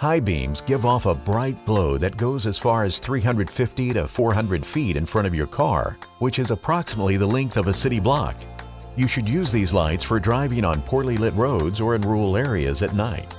High beams give off a bright glow that goes as far as 350 to 400 feet in front of your car, which is approximately the length of a city block. You should use these lights for driving on poorly lit roads or in rural areas at night.